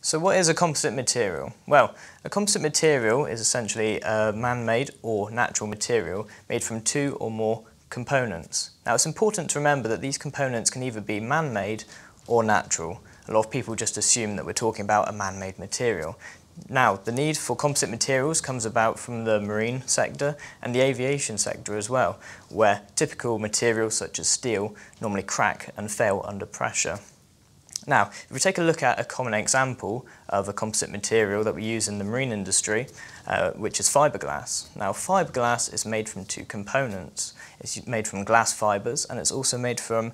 So what is a composite material? Well, a composite material is essentially a man-made or natural material made from two or more components. Now it's important to remember that these components can either be man-made or natural. A lot of people just assume that we're talking about a man-made material. Now, the need for composite materials comes about from the marine sector and the aviation sector as well, where typical materials such as steel normally crack and fail under pressure. Now, if we take a look at a common example of a composite material that we use in the marine industry, uh, which is fiberglass. Now, fiberglass is made from two components. It's made from glass fibers and it's also made from,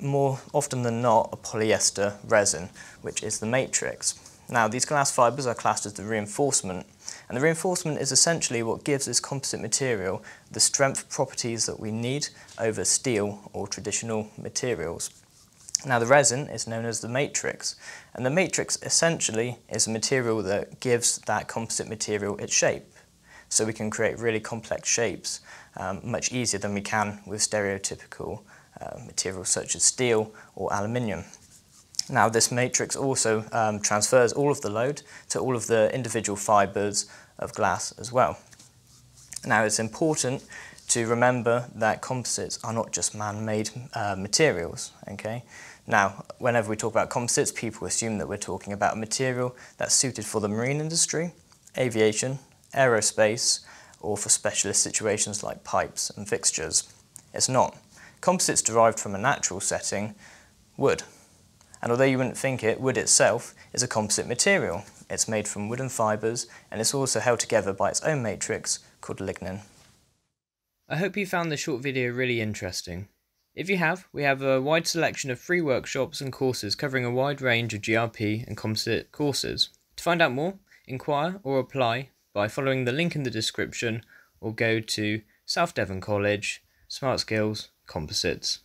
more often than not, a polyester resin, which is the matrix. Now, these glass fibers are classed as the reinforcement, and the reinforcement is essentially what gives this composite material the strength properties that we need over steel or traditional materials. Now the resin is known as the matrix and the matrix essentially is a material that gives that composite material its shape. So we can create really complex shapes um, much easier than we can with stereotypical uh, materials such as steel or aluminium. Now this matrix also um, transfers all of the load to all of the individual fibres of glass as well. Now it's important to remember that composites are not just man-made uh, materials, okay? Now, whenever we talk about composites, people assume that we're talking about a material that's suited for the marine industry, aviation, aerospace, or for specialist situations like pipes and fixtures. It's not. Composites derived from a natural setting, wood. And although you wouldn't think it, wood itself is a composite material. It's made from wooden fibres and it's also held together by its own matrix called lignin. I hope you found this short video really interesting. If you have, we have a wide selection of free workshops and courses covering a wide range of GRP and composite courses. To find out more, inquire or apply by following the link in the description or go to South Devon College, Smart Skills, Composites.